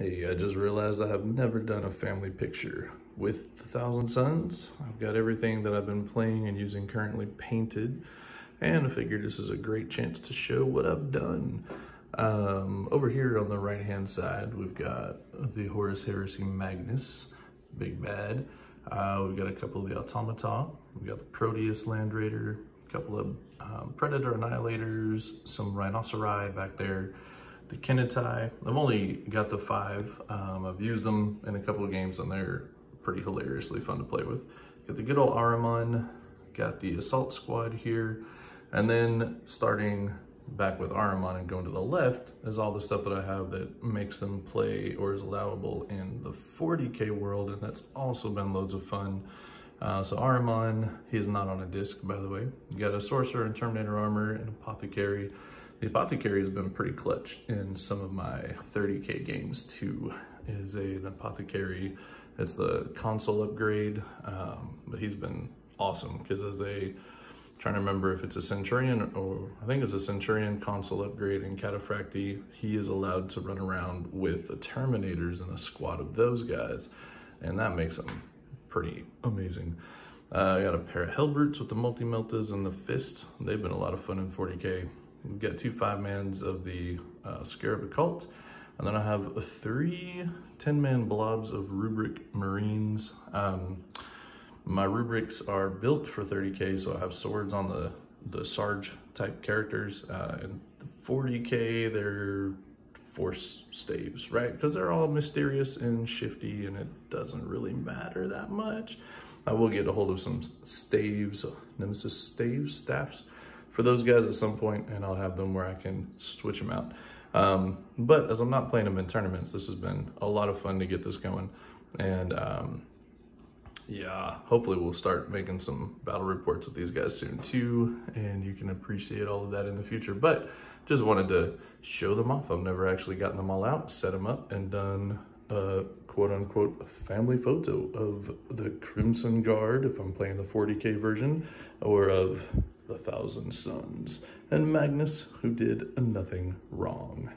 Hey, I just realized I have never done a family picture with the Thousand Sons. I've got everything that I've been playing and using currently painted, and I figured this is a great chance to show what I've done. Um, over here on the right-hand side, we've got the Horus Heresy Magnus, Big Bad. Uh, we've got a couple of the Automata. We've got the Proteus Land Raider, a couple of um, Predator Annihilators, some Rhinoceri back there, the Khenetai. I've only got the five. Um, I've used them in a couple of games and they're pretty hilariously fun to play with. Got the good old Ahriman, got the Assault Squad here, and then starting back with Ahriman and going to the left is all the stuff that I have that makes them play or is allowable in the 40k world, and that's also been loads of fun. Uh, so Ahriman, he is not on a disc, by the way. You got a Sorcerer and Terminator Armor and Apothecary. The Apothecary has been pretty clutch in some of my 30k games too. Is a, an Apothecary, it's the consul upgrade, um, but he's been awesome because as a, trying to remember if it's a Centurion or I think it's a Centurion consul upgrade in Cataphractii, he is allowed to run around with the Terminators and a squad of those guys. And that makes him pretty amazing. Uh, I got a pair of Hellbrutes with the multi-meltas and the Fist. They've been a lot of fun in 40k. We've got two five-mans of the uh, Scarab Occult, and then I have three 10-man blobs of Rubric Marines. Um, my rubrics are built for 30k, so I have swords on the, the Sarge type characters. Uh, and 40k, they're force staves, right? Because they're all mysterious and shifty and it doesn't really matter that much. I will get a hold of some staves, Nemesis staves, staffs, for those guys at some point, and I'll have them where I can switch them out. Um, but as I'm not playing them in tournaments, this has been a lot of fun to get this going. And um, yeah, hopefully we'll start making some battle reports with these guys soon too, and you can appreciate all of that in the future. But just wanted to show them off. I've never actually gotten them all out, set them up, and done a quote unquote family photo of the Crimson Guard, if I'm playing the 40k version, or of the Thousand Sons, and Magnus, who did nothing wrong.